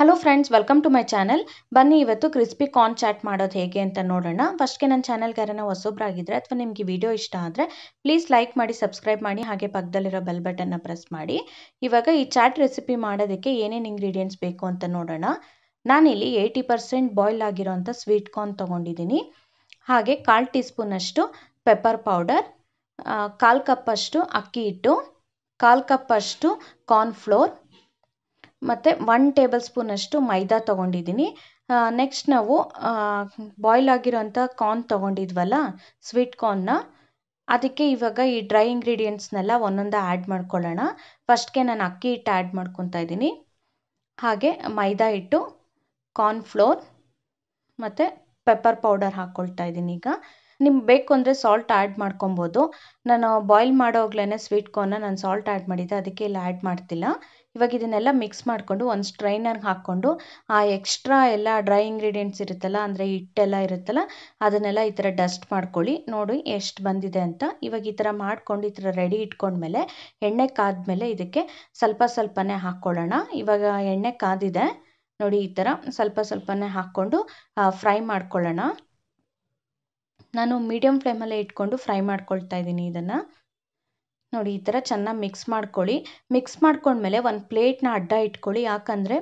Hello friends welcome to my channel ಬನ್ನಿ ಇವತ್ತು crispy corn chat ಮಾಡೋದು ಹೇಗೆ ಅಂತ ನೋಡೋಣ. ಫಸ್ಟ್ಗೆ ನನ್ನ ಚಾನಲ್ಗೆ ಯಾರನ್ನ ಹೊಸೊಬ್ಬರಾಗಿದ್ದರೆ ಅಥವಾ ನಿಮಗೆ ವಿಡಿಯೋ ಇಷ್ಟ ಆದರೆ ಪ್ಲೀಸ್ ಲೈಕ್ ಮಾಡಿ ಸಬ್ಸ್ಕ್ರೈಬ್ ಮಾಡಿ, ಹಾಗೆ ಪಕ್ಕದಲ್ಲಿರೋ ಬೆಲ್ ಬಟನ್ನ ಪ್ರೆಸ್ ಮಾಡಿ. ಇವಾಗ ಈ ಚಾಟ್ ರೆಸಿಪಿ ಮಾಡೋದಕ್ಕೆ ಏನೇನು ಇಂಗ್ರೀಡಿಯೆಂಟ್ಸ್ ಬೇಕು ಅಂತ ನೋಡೋಣ. ನಾನಿಲ್ಲಿ ಏಯ್ಟಿ ಪರ್ಸೆಂಟ್ ಬಾಯ್ಲ್ ಆಗಿರೋಂಥ ಸ್ವೀಟ್ ಕಾರ್ನ್ ತೊಗೊಂಡಿದ್ದೀನಿ. ಹಾಗೆ ಕಾಲು ಟೀ ಸ್ಪೂನಷ್ಟು ಪೆಪ್ಪರ್ ಪೌಡರ್ ಕಾಲು ಕಪ್ಪಷ್ಟು ಅಕ್ಕಿ ಹಿಟ್ಟು, ಕಾಲು ಕಪ್ಪಷ್ಟು ಕಾರ್ನ್ಫ್ಲೋರ್ ಮತ್ತು ಒನ್ ಟೇಬಲ್ ಸ್ಪೂನಷ್ಟು ಮೈದಾ ತೊಗೊಂಡಿದ್ದೀನಿ. ನೆಕ್ಸ್ಟ್ ನಾವು ಬಾಯ್ಲ್ ಆಗಿರೋಂಥ ಕಾರ್ನ್ ತೊಗೊಂಡಿದ್ವಲ್ಲ ಸ್ವೀಟ್ ಕಾರ್ನ್ನ ಅದಕ್ಕೆ ಇವಾಗ ಈ ಡ್ರೈ ಇಂಗ್ರೀಡಿಯೆಂಟ್ಸ್ನೆಲ್ಲ ಒಂದೊಂದೇ ಆ್ಯಡ್ ಮಾಡ್ಕೊಳ್ಳೋಣ. ಫಸ್ಟ್ಗೆ ನಾನು ಅಕ್ಕಿ ಹಿಟ್ಟು ಆ್ಯಡ್ ಮಾಡ್ಕೊತಾ ಇದ್ದೀನಿ. ಹಾಗೆ ಮೈದಾ ಹಿಟ್ಟು ಕಾರ್ನ್ ಫ್ಲೋರ್ ಮತ್ತು ಪೆಪ್ಪರ್ ಪೌಡರ್ ಹಾಕ್ಕೊಳ್ತಾ ಇದ್ದೀನಿ ಈಗ. ನಿಮ್ಗೆ ಬೇಕು ಅಂದರೆ ಸಾಲ್ಟ್ ಆ್ಯಡ್ ಮಾಡ್ಕೊಬೋದು. ನಾನು ಬಾಯ್ಲ್ ಮಾಡೋಗ್ಲೇ ಸ್ವೀಟ್ ಕಾರ್ನ ನಾನು ಸಾಲ್ಟ್ ಆ್ಯಡ್ ಮಾಡಿದ್ದೆ, ಅದಕ್ಕೆ ಇಲ್ಲಿ ಆ್ಯಡ್ ಮಾಡ್ತಿಲ್ಲ. ಇವಾಗ ಇದನ್ನೆಲ್ಲ ಮಿಕ್ಸ್ ಮಾಡಿಕೊಂಡು ಒಂದು ಸ್ಟ್ರೈನರ್ಗೆ ಹಾಕ್ಕೊಂಡು, ಆ ಎಕ್ಸ್ಟ್ರಾ ಎಲ್ಲ ಡ್ರೈ ಇಂಗ್ರೀಡಿಯೆಂಟ್ಸ್ ಇರುತ್ತಲ್ಲ, ಅಂದರೆ ಹಿಟ್ಟೆಲ್ಲ ಇರುತ್ತಲ್ಲ, ಅದನ್ನೆಲ್ಲ ಈ ಥರ ಡಸ್ಟ್ ಮಾಡ್ಕೊಳ್ಳಿ. ನೋಡಿ ಎಷ್ಟು ಬಂದಿದೆ ಅಂತ. ಇವಾಗ ಈ ಥರ ಮಾಡ್ಕೊಂಡು, ಈ ಥರ ರೆಡಿ ಇಟ್ಕೊಂಡ್ಮೇಲೆ, ಎಣ್ಣೆ ಕಾದ್ಮೇಲೆ ಇದಕ್ಕೆ ಸ್ವಲ್ಪ ಸ್ವಲ್ಪನೇ ಹಾಕ್ಕೊಳ್ಳೋಣ. ಇವಾಗ ಎಣ್ಣೆ ಕಾದಿದೆ. ನೋಡಿ ಈ ಥರ ಸ್ವಲ್ಪ ಸ್ವಲ್ಪನೇ ಹಾಕ್ಕೊಂಡು ಫ್ರೈ ಮಾಡ್ಕೊಳ್ಳೋಣ. ನಾನು ಮೀಡಿಯಮ್ ಫ್ಲೇಮಲ್ಲೇ ಇಟ್ಕೊಂಡು ಫ್ರೈ ಮಾಡ್ಕೊಳ್ತಾ ಇದ್ದೀನಿ ಇದನ್ನು. ನೋಡಿ, ಈ ಥರ ಚೆನ್ನಾಗಿ ಮಿಕ್ಸ್ ಮಾಡ್ಕೊಳ್ಳಿ. ಮಿಕ್ಸ್ ಮಾಡ್ಕೊಂಡ್ಮೇಲೆ ಒಂದು ಪ್ಲೇಟ್ನ ಅಡ್ಡ ಇಟ್ಕೊಳ್ಳಿ. ಯಾಕಂದರೆ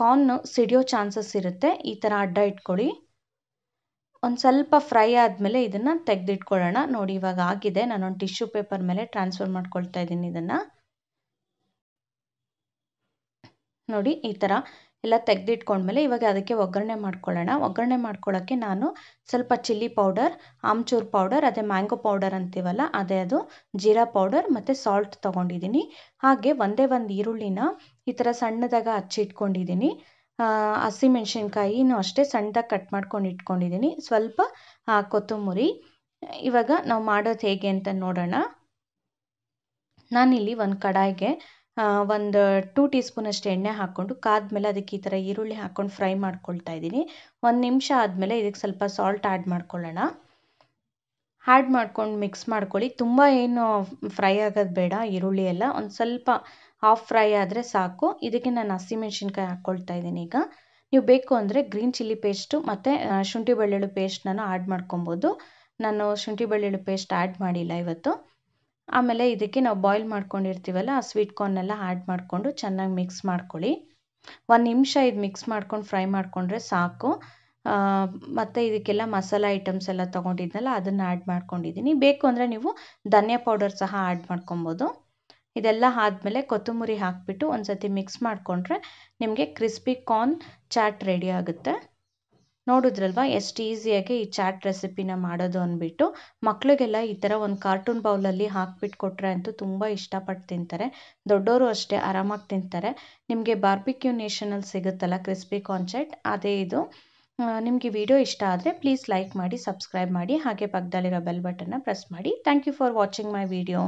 ಕಾರ್ನ್ ಸಿಡಿಯೋ ಚಾನ್ಸಸ್ ಇರುತ್ತೆ. ಈ ಥರ ಅಡ್ಡ ಇಟ್ಕೊಳ್ಳಿ. ಒಂದು ಸ್ವಲ್ಪ ಫ್ರೈ ಆದಮೇಲೆ ಇದನ್ನು ತೆಗೆದಿಟ್ಕೊಳ್ಳೋಣ. ನೋಡಿ, ಇವಾಗ ಆಗಿದೆ. ನಾನೊಂದು ಟಿಶ್ಯೂ ಪೇಪರ್ ಮೇಲೆ ಟ್ರಾನ್ಸ್ಫರ್ ಮಾಡ್ಕೊಳ್ತಾ ಇದ್ದೀನಿ ಇದನ್ನು. ನೋಡಿ, ಈ ಥರ ಎಲ್ಲ ತೆಗೆದಿಟ್ಕೊಂಡ್ಮೇಲೆ ಇವಾಗ ಅದಕ್ಕೆ ಒಗ್ಗರಣೆ ಮಾಡ್ಕೊಳ್ಳೋಣ. ಒಗ್ಗರಣೆ ಮಾಡ್ಕೊಳ್ಳೋಕ್ಕೆ ನಾನು ಸ್ವಲ್ಪ ಚಿಲ್ಲಿ ಪೌಡರ್, ಆಮ್ಚೂರು ಪೌಡರ್, ಅದೇ ಮ್ಯಾಂಗೋ ಪೌಡರ್ ಅಂತೀವಲ್ಲ ಅದೇ ಅದು, ಜೀರಾ ಪೌಡರ್ ಮತ್ತು ಸಾಲ್ಟ್ ತೊಗೊಂಡಿದ್ದೀನಿ. ಹಾಗೆ ಒಂದೇ ಒಂದು ಈರುಳ್ಳಿನ ಈ ಥರ ಸಣ್ಣದಾಗ ಹಚ್ಚಿಟ್ಕೊಂಡಿದ್ದೀನಿ ಹಸಿಮೆಣ್ಸಿನ್ಕಾಯಿನೂ ಅಷ್ಟೇ ಸಣ್ಣದಾಗಿ ಕಟ್ ಮಾಡ್ಕೊಂಡು ಇಟ್ಕೊಂಡಿದ್ದೀನಿ. ಸ್ವಲ್ಪ ಕೊತ್ತಂಬರಿ. ಇವಾಗ ನಾವು ಮಾಡೋದು ಹೇಗೆ ಅಂತ ನೋಡೋಣ. ನಾನಿಲ್ಲಿ ಒಂದು ಕಡಾಯಿಗೆ ಒಂದು ಟೂ ಟೀ ಸ್ಪೂನಷ್ಟು ಎಣ್ಣೆ ಹಾಕ್ಕೊಂಡು ಕಾದ್ಮೇಲೆ ಅದಕ್ಕೆ ಈ ಥರ ಈರುಳ್ಳಿ ಹಾಕ್ಕೊಂಡು ಫ್ರೈ ಮಾಡ್ಕೊಳ್ತಾ ಇದ್ದೀನಿ. ಒಂದು ನಿಮಿಷ ಆದಮೇಲೆ ಇದಕ್ಕೆ ಸ್ವಲ್ಪ ಸಾಲ್ಟ್ ಆ್ಯಡ್ ಮಾಡ್ಕೊಳ್ಳೋಣ. ಆ್ಯಡ್ ಮಾಡ್ಕೊಂಡು ಮಿಕ್ಸ್ ಮಾಡ್ಕೊಳ್ಳಿ. ತುಂಬ ಏನು ಫ್ರೈ ಆಗೋದು ಬೇಡ ಈರುಳ್ಳಿ ಎಲ್ಲ. ಒಂದು ಸ್ವಲ್ಪ ಹಾಫ್ ಫ್ರೈ ಆದರೆ ಸಾಕು. ಇದಕ್ಕೆ ನಾನು ಹಸಿಮೆಣ್ಸಿನ್ಕಾಯಿ ಹಾಕ್ಕೊಳ್ತಾ ಇದ್ದೀನಿ ಈಗ. ನೀವು ಬೇಕು ಅಂದರೆ ಗ್ರೀನ್ ಚಿಲ್ಲಿ ಪೇಸ್ಟು ಮತ್ತು ಶುಂಠಿ ಬೆಳ್ಳುಳ್ಳಿ ಪೇಸ್ಟ್ನ ಆ್ಯಡ್ ಮಾಡ್ಕೊಬೋದು. ನಾನು ಶುಂಠಿ ಬೆಳ್ಳುಳ್ಳಿ ಪೇಸ್ಟ್ ಆ್ಯಡ್ ಮಾಡಿಲ್ಲ ಇವತ್ತು. ಆಮೇಲೆ ಇದಕ್ಕೆ ನಾವು ಬಾಯ್ಲ್ ಮಾಡ್ಕೊಂಡಿರ್ತೀವಲ್ಲ, ಆ ಸ್ವೀಟ್ ಕಾರ್ನೆಲ್ಲ ಆ್ಯಡ್ ಮಾಡಿಕೊಂಡು ಚೆನ್ನಾಗಿ ಮಿಕ್ಸ್ ಮಾಡ್ಕೊಳ್ಳಿ. ಒಂದು ನಿಮಿಷ ಇದು ಮಿಕ್ಸ್ ಮಾಡ್ಕೊಂಡು ಫ್ರೈ ಮಾಡಿಕೊಂಡ್ರೆ ಸಾಕು. ಮತ್ತು ಇದಕ್ಕೆಲ್ಲ ಮಸಾಲ ಐಟಮ್ಸ್ ಎಲ್ಲ ತೊಗೊಂಡಿದ್ನಲ್ಲ, ಅದನ್ನು ಆ್ಯಡ್ ಮಾಡ್ಕೊಂಡಿದ್ದೀನಿ ಬೇಕು ಅಂದರೆ ನೀವು ಧನಿಯಾ ಪೌಡರ್ ಸಹ ಆ್ಯಡ್ ಮಾಡ್ಕೊಬೋದು. ಇದೆಲ್ಲ ಆದಮೇಲೆ ಕೊತ್ತಂಬರಿ ಹಾಕಿಬಿಟ್ಟು ಒಂದು ಸತಿ ಮಿಕ್ಸ್ ಮಾಡಿಕೊಂಡ್ರೆ ನಿಮಗೆ ಕ್ರಿಸ್ಪಿ ಕಾರ್ನ್ ಚಾಟ್ ರೆಡಿ ಆಗುತ್ತೆ. ನೋಡಿದ್ರಲ್ವ? ಎಷ್ಟು ಈಸಿಯಾಗಿ ಈ ಚಾಟ್ ರೆಸಿಪಿನ ಮಾಡೋದು ಅಂದ್ಬಿಟ್ಟು ಮಕ್ಕಳಿಗೆಲ್ಲ ಈ ಥರ ಒಂದು ಕಾರ್ಟೂನ್ ಬೌಲಲ್ಲಿ ಹಾಕ್ಬಿಟ್ಟು ಕೊಟ್ಟರೆ ಅಂತೂ ತುಂಬ ಇಷ್ಟಪಟ್ಟು ತಿಂತಾರೆ. ದೊಡ್ಡವರು ಅಷ್ಟೇ ಆರಾಮಾಗಿ ತಿಂತಾರೆ. ನಿಮಗೆ ಬಾರ್ಬಿಕ್ಯೂ ನೇಷನಲ್ಲಿ ಸಿಗುತ್ತಲ್ಲ ಕ್ರಿಸ್ಪಿ ಕಾನ್ಸೆಟ್ ಅದೇ ಇದು. ನಿಮಗೆ ವಿಡಿಯೋ ಇಷ್ಟ ಆದರೆ ಪ್ಲೀಸ್ ಲೈಕ್ ಮಾಡಿ ಸಬ್ಸ್ಕ್ರೈಬ್ ಮಾಡಿ, ಹಾಗೆ ಪಕ್ಕದಲ್ಲಿರೋ ಬೆಲ್ ಬಟನ್ನ ಪ್ರೆಸ್ ಮಾಡಿ. Thank you for watching my video